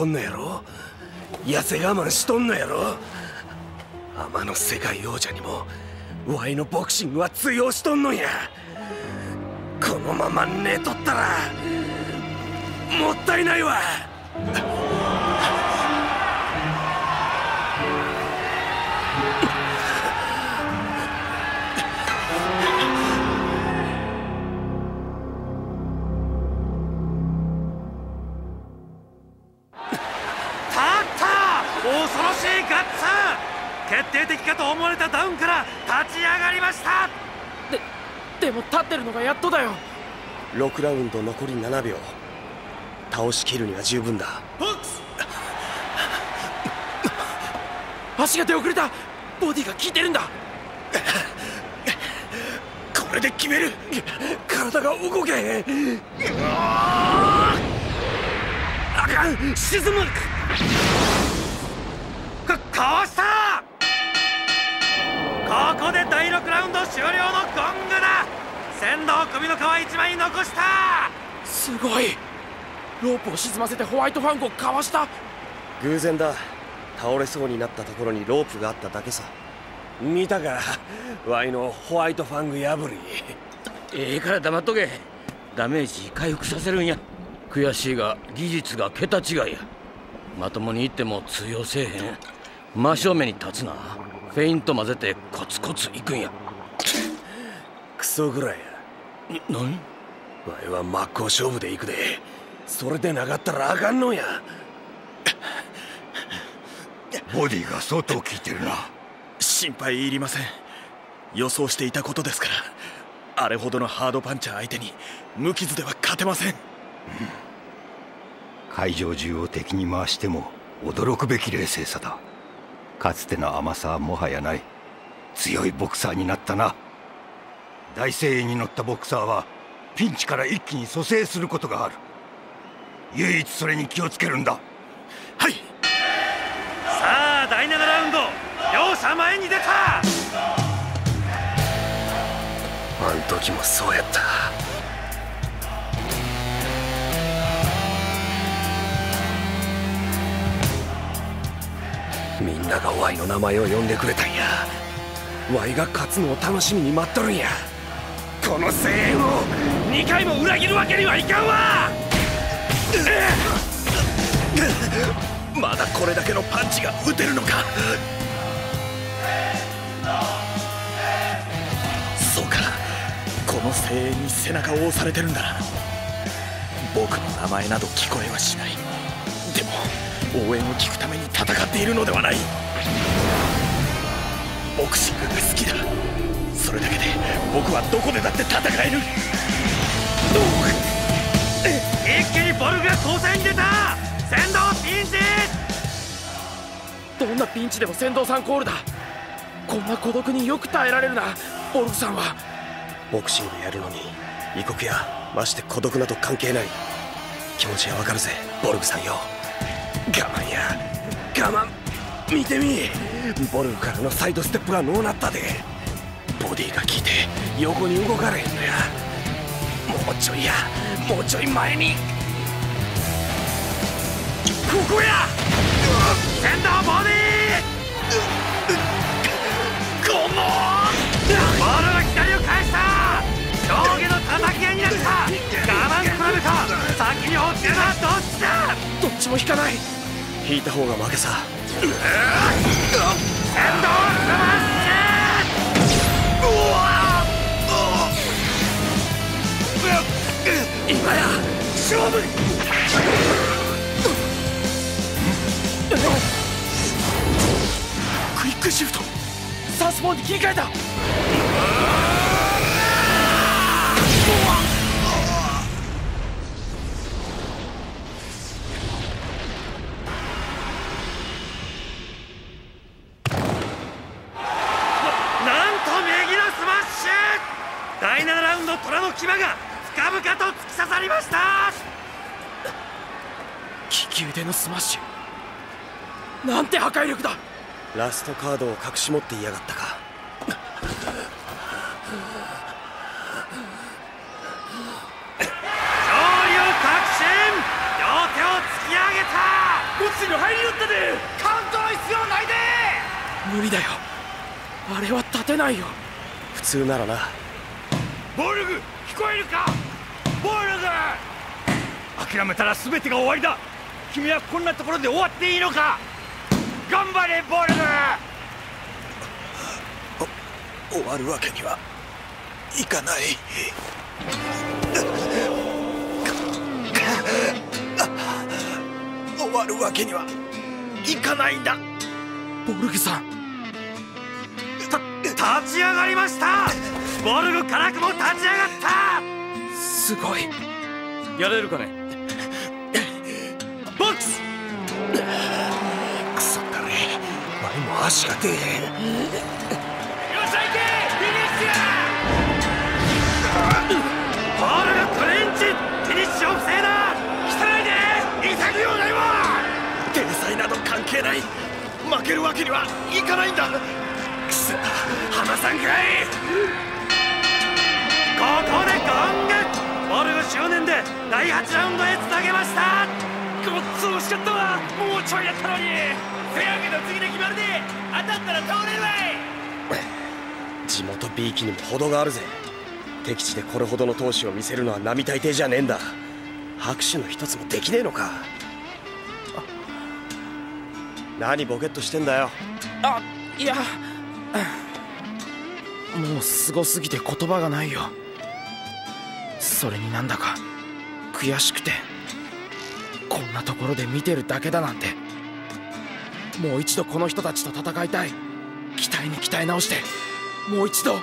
とんのやろ？痩せ我慢しとんのやろ？天の世界王者にもワイのボクシングは通用しとんのや。このまま寝とったらもったいないわ。恐ろしいガッツ決定的かと思われたダウンから立ち上がりました。ででも立ってるのがやっとだよ。6ラウンド残り7秒。倒しきるには十分だ。足が出遅れた。ボディが効いてるんだ。これで決める。体が動け。へんあかん。沈むかかわした！ここで第6ラウンド終了のゴングだ！先導首の皮1枚残した！すごい！ロープを沈ませてホワイトファンゴをかわした！偶然だ。倒れそうになったところにロープがあっただけさ。見たかワイのホワイトファング破り。ええから黙っとけ。ダメージ回復させるんや。悔しいが技術が桁違いや。まともにいっても通用せえへん真正面に立つな。フェイント混ぜてコツコツいくんや。クソぐらいや。何？わいは真っ向勝負で行くで。それでなかったらあかんのや。ボディが相当効いてるな。心配いりません。予想していたことですから。あれほどのハードパンチャー相手に無傷では勝てません、うん、会場中を敵に回しても驚くべき冷静さだかつての甘さはもはやない。強いボクサーになったな。大声援に乗ったボクサーはピンチから一気に蘇生することがある。唯一それに気をつけるんだ。はい。さあ第7ラウンド。両者前に出た。あん時もそうやったみんながワイの名前を呼んでくれたんや。ワイが勝つのを楽しみに待っとるんや。この声援を2回も裏切るわけにはいかんわ。まだこれだけのパンチが打てるのか。そうか。この声援に背中を押されてるんだな。僕の名前など聞こえはしない。応援を聞くために戦っているのではない。ボクシングが好きだ。それだけで僕はどこでだって戦える。一気にボルグがに出た。先導ピンチ。どんなピンチでも先導さんコールだ。こんな孤独によく耐えられるな。ボルグさんは。ボクシングやるのに異国やまして孤独など関係ない。気持ちはわかるぜボルグさんよ。我慢や。我慢。見てみ。ボルグからのサイドステップがのうなったで。ボディが効いて横に動かれへんのや。もうちょいや。もうちょい前に。ここや。先導ボディ。このボールは左を返した。上下の叩き合いになった。我慢比べか。先に落ちるのはどっちだ。も引かない。引いた方が負けさ。今や！勝負！クイックシフト。サウスポーに切り替えたのスマッシュなんて破壊力だ。ラストカードを隠し持っていやがったか。勝利を確信両手を突き上げた。ちに入りよったで。カウントの必要ないで。無理だよ。あれは立てないよ。普通ならな。ボルグ聞こえるか？ボルグ諦めたら全てが終わりだ君はこんなところで終わっていいのか？頑張れボルグ！終わるわけにはいかない。終わるわけにはいかないんだ。ボルグさん。た立ち上がりました！ボルグ辛くも立ち上がった！すごい。やれるかね？クソだね。前も足が出え。へんよっしゃ行けフィニッシュボルグクレンチフィニッシュを防いだ。汚いで潔いようないわ天才など関係ない。負けるわけにはいかないんだ。くそ。浜さんかい。ここでゴング。ボルグ執念で第8ラウンドへつなげましたごっつ惜しかったわ。もうちょいやったのに。せやけど次で決まるで。当たったら倒れるわい。地元 B 期にも程があるぜ。敵地でこれほどの闘志を見せるのは並大抵じゃねえんだ。拍手の一つもできねえのか。何ボケっとしてんだよ。あいや。もうすごすぎて言葉がないよ。それになんだか悔しくてなところで見てるだけだなんて。もう一度この人たちと戦いたい。期待に鍛え直して。もう一度。さ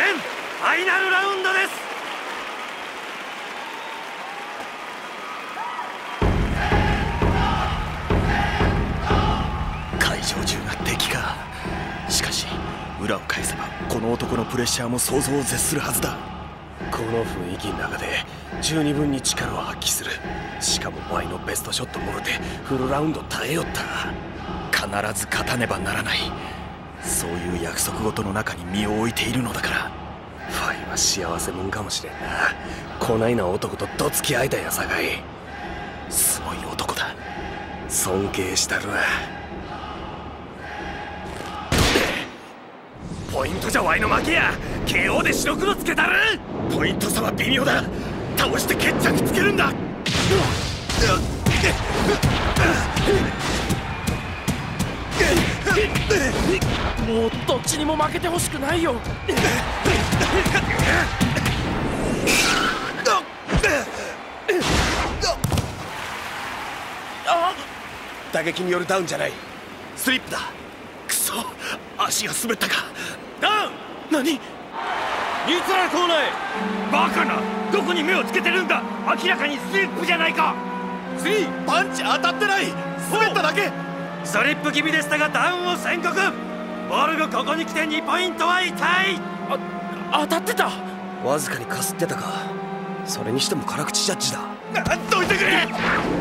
ラウンド10ファイナルラウンドです。会場中が敵か。しかし裏を返せばこの男のプレッシャーも想像を絶するはずだ。この雰囲気の中で十二分に力を発揮する。しかもワイのベストショットもろてフルラウンド耐えよった。必ず勝たねばならないそういう約束事の中に身を置いているのだから。ファイは幸せもんかもしれん。なこないな男とどつき合いたやさかい。すごい男だ。尊敬したるわポイントじゃワイの負けや。KO で白黒つけたる。ポイント差は微妙だ。倒して決着つけるんだもうどっちにも負けてほしくないよ。あ打撃によるダウンじゃない。スリップだ。くそ足が滑ったか。ダウン。何？三原校内。バカな。どこに目をつけてるんだ。明らかにスリップじゃないか。スリー？パンチ当たってない。滑っただけスリップ気味でしたがダウンを宣告。ボルグここに来て2ポイントは痛い。当たってた。わずかにかすってたか。それにしても辛口ジャッジだ。どいてくれ。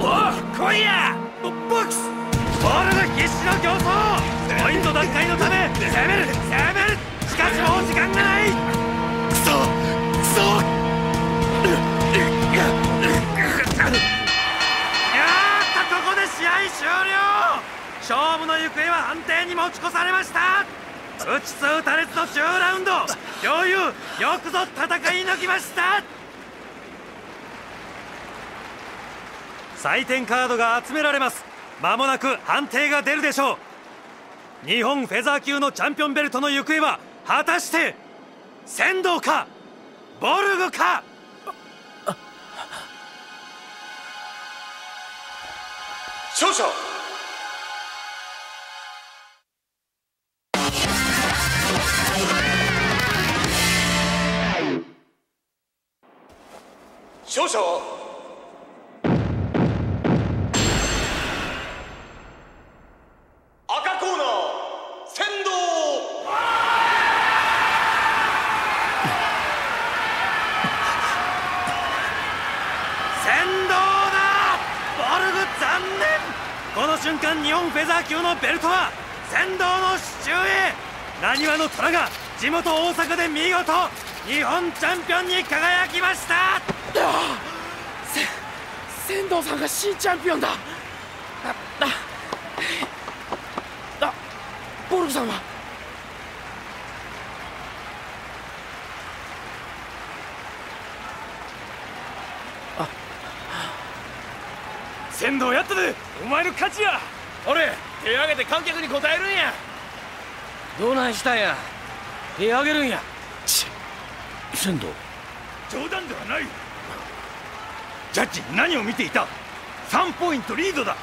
おう来いや。ボックス。ボールが必死の競争ポイント奪回のため攻める攻める。しかしもう時間がない。くそくそやーっとここで試合終了勝負の行方は判定に持ち越されました。打ちつ打たれつの10ラウンド。余裕よくぞ戦い抜きました。採点カードが集められます。間もなく判定が出るでしょう。日本フェザー級のチャンピオンベルトの行方は果たして仙道かボルグか。少々。勝者は赤コーナー先導。先導だボルグ残念。この瞬間日本フェザー級のベルトは先導の支柱へ。なにわの虎が地元大阪で見事日本チャンピオンに輝きました。仙道さんが新チャンピオンだ。あああボルグさんは？仙道やったでお前の勝ちや。俺手挙げて観客に応えるんや。どないしたんや。手あげるんや。ち仙道冗談ではないジャッジ何を見ていた？3ポイントリードだ。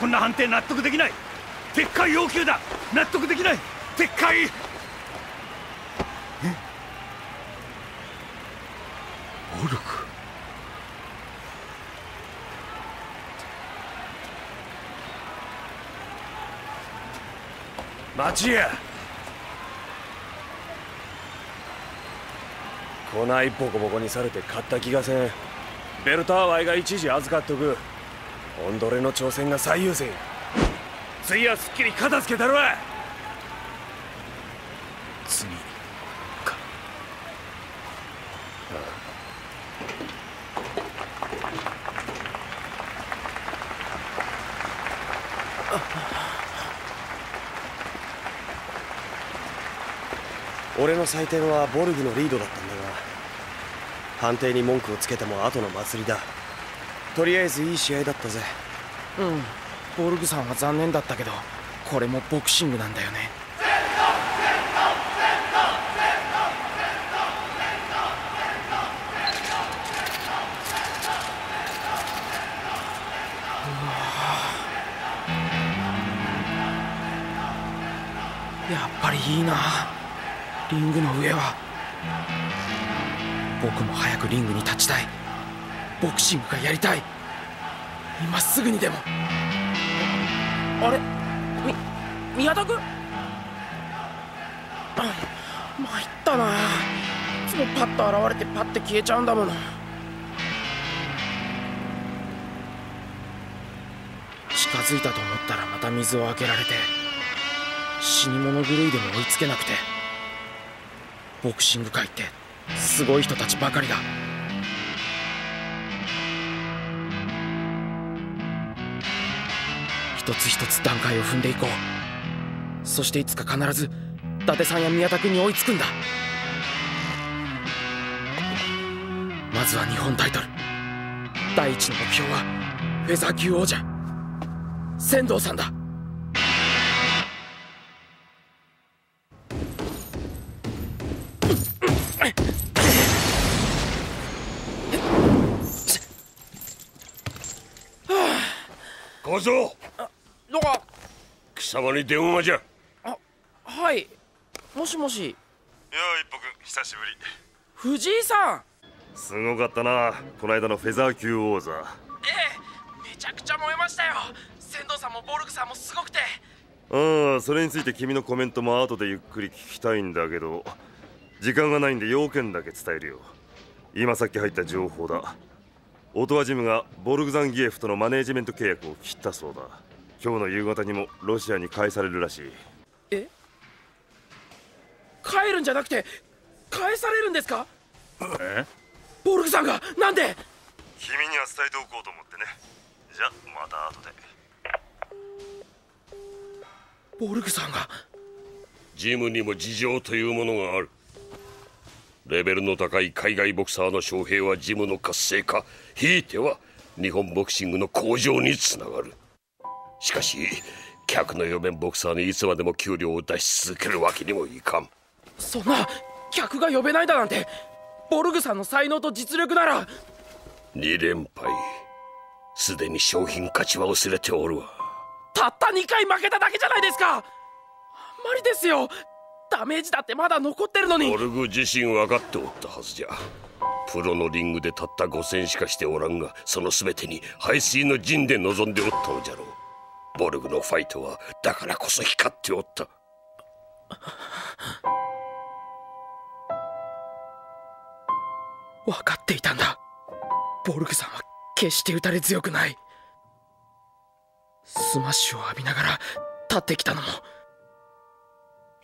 こんな判定納得できない。撤回要求だ。納得できない。撤回。オルク待ちや。こないボコボコにされて勝った気がせんベルトはワイが一時預かっとく。オンドレの挑戦が最優先。や次はすっきり片付けたるわ。次。か俺の採点はボルグのリードだったんだが判定に文句をつけても後の祭りだ。とりあえずいい試合だったぜ。うん。ボルグさんは残念だったけどこれもボクシングなんだよね。やっぱりいいな。リングの上は。僕も早くリングに立ちたい。ボクシングがやりたい。今すぐにでも。あれ？み宮田君？あ参ったな。いつもパッと現れてパッて消えちゃうんだもの。近づいたと思ったらまた水を開けられて死に物狂いでも追いつけなくて。ボクシング界ってすごい人たちばかりだ。一つ一つ段階を踏んでいこう。そしていつか必ず伊達さんや宮田君に追いつくんだ。まずは日本タイトル。第一の目標はフェザー級王者。仙道さんだ。小僧どか。貴様に電話じゃ。はい。もしもし。よう一服久しぶり。藤井さん。すごかったなこの間のフェザー級王座。ええめちゃくちゃ燃えましたよ。仙道さんもボルグさんもすごくて。ああそれについて君のコメントも後でゆっくり聞きたいんだけど時間がないんで要件だけ伝えるよ。今さっき入った情報だオトワジムがボルグザンギエフとのマネージメント契約を切ったそうだ。今日の夕方にもロシアに返されるらしい。え？帰るんじゃなくて返されるんですか？え？ボルグさんがなんで？君には伝えておこうと思ってね。じゃまた後で。ボルグさんが？ジムにも事情というものがあるレベルの高い海外ボクサーの招聘はジムの活性化。ひいては日本ボクシングの向上につながる。しかし客の呼べんボクサーにいつまでも給料を出し続けるわけにもいかん。そんな客が呼べないだなんてボルグさんの才能と実力なら。2連敗。すでに商品価値は薄れておるわ。たった2回負けただけじゃないですか。あんまりですよダメージだってまだ残ってるのに。ボルグ自身分かっておったはずじゃ。プロのリングでたった5戦しかしておらんがその全てに排水の陣で臨んでおったのじゃろう。ボルグのファイトはだからこそ光っておった。分かっていたんだ。ボルグさんは決して打たれ強くない。スマッシュを浴びながら立ってきたのも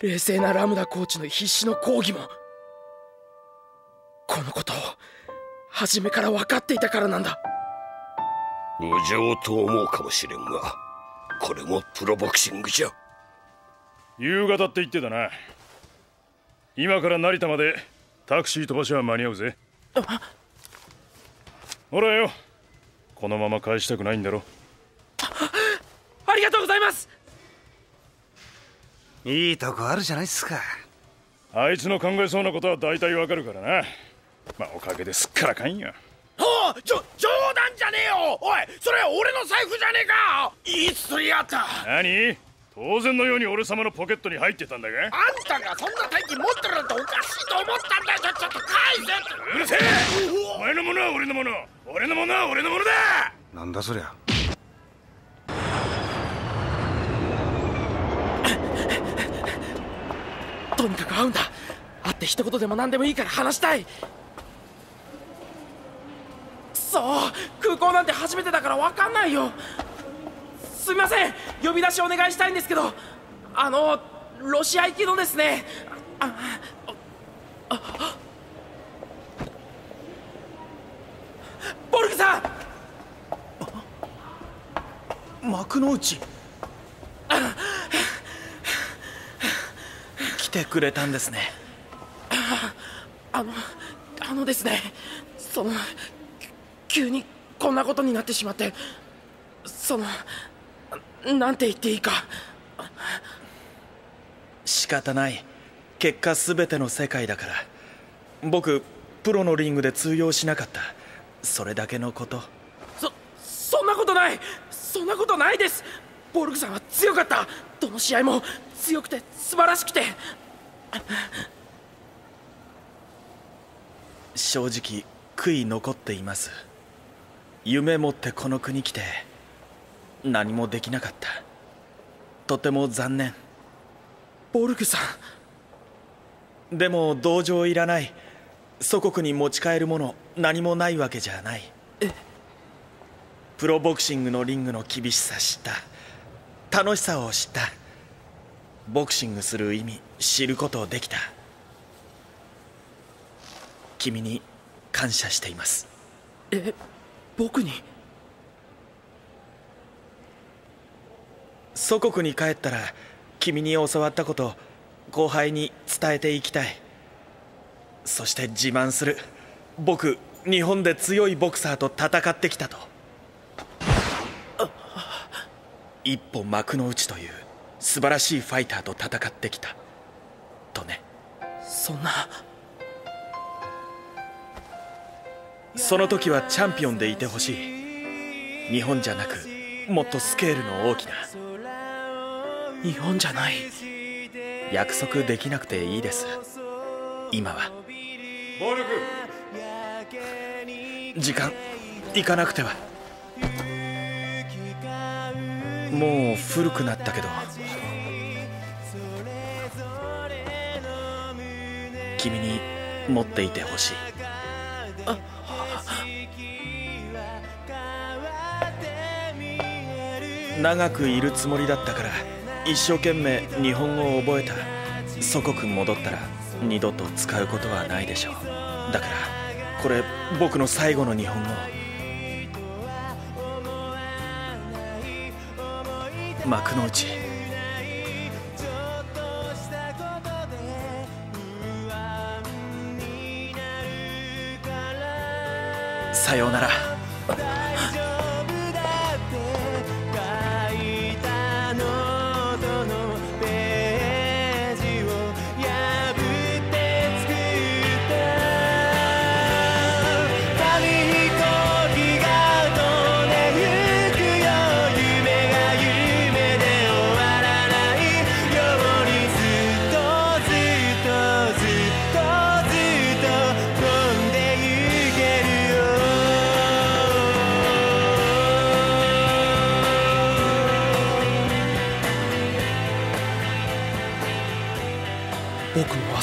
冷静なラムダコーチの必死の抗議もこのことを初めから分かっていたからなんだ。無情と思うかもしれんがこれもプロボクシングじゃ。夕方って言ってたな。今から成田までタクシー飛ばしゃ間に合うぜ。ほらよ。このまま返したくないんだろ。ありがとうございますいいとこあるじゃないっすか。あいつの考えそうなことは大体わかるからな。まあおかげですっからかんよ。おちょ冗談じゃねえよ。おいそれ俺の財布じゃねえか。いつ取りやった。何？当然のように俺様のポケットに入ってたんだが？あんたがそんな大金持ってるなんておかしいと思ったんだよ。ちょちょっと返せうるせえ。お前のものは俺のもの。俺のものは俺のものだ。なんだそりゃとにかく会うんだ。会って一言でも何でもいいから話したい。そう空港なんて初めてだから分かんないよ。すみません呼び出しお願いしたいんですけどあのロシア行きのですね。あああボルグさん！幕の内来てくれたんですね。あのあのですねその急にこんなことになってしまってそのなんて言っていいか。仕方ない。結果全ての世界だから。僕プロのリングで通用しなかった。それだけのこと。そそんなことない。そんなことないです。ボルグさんは強かった。どの試合も強くて素晴らしくて正直悔い残っています。夢持ってこの国来て何もできなかった。とても残念。ボルグさん。でも同情いらない。祖国に持ち帰るもの何もないわけじゃない。え。プロボクシングのリングの厳しさ知った。楽しさを知った。ボクシングする意味知ることできた。君に感謝しています。え僕に？祖国に帰ったら君に教わったこと後輩に伝えていきたい。そして自慢する。僕日本で強いボクサーと戦ってきたと。一歩幕の内という素晴らしいファイターと戦ってきたとね。そんな。その時はチャンピオンでいてほしい。日本じゃなくもっとスケールの大きな。日本じゃない。約束できなくていいです。今は。暴力。時間。行かなくては。もう古くなったけど君に持っていてほしい。長くいるつもりだったから一生懸命日本語を覚えた。祖国戻ったら二度と使うことはないでしょう。だからこれ僕の最後の日本語。幕の内さようなら。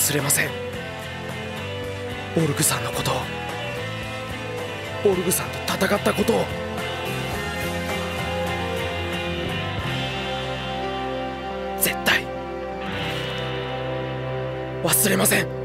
忘れません。オルグさんのことを。オルグさんと戦ったことを。絶対。忘れません。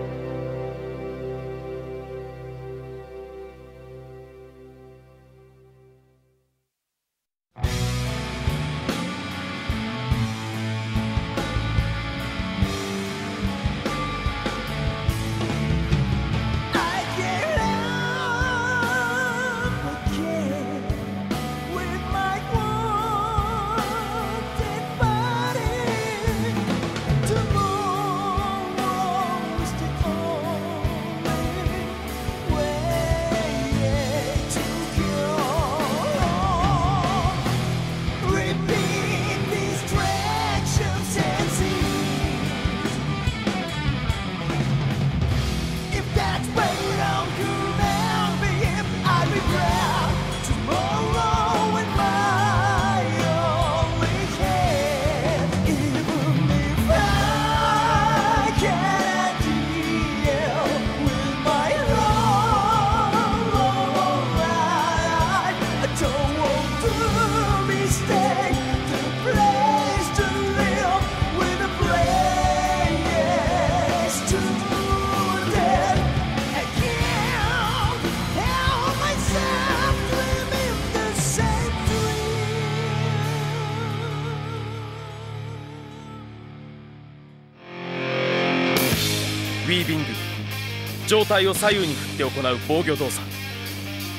状態を左右に振って行う防御動作。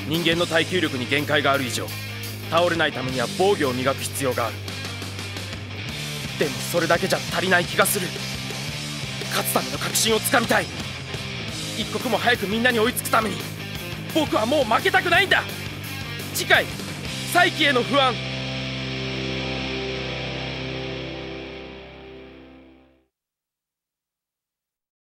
人間の耐久力に限界がある以上倒れないためには防御を磨く必要がある。でもそれだけじゃ足りない気がする。勝つための確信をつかみたい。一刻も早くみんなに追いつくために僕はもう負けたくないんだ。次回再起への不安。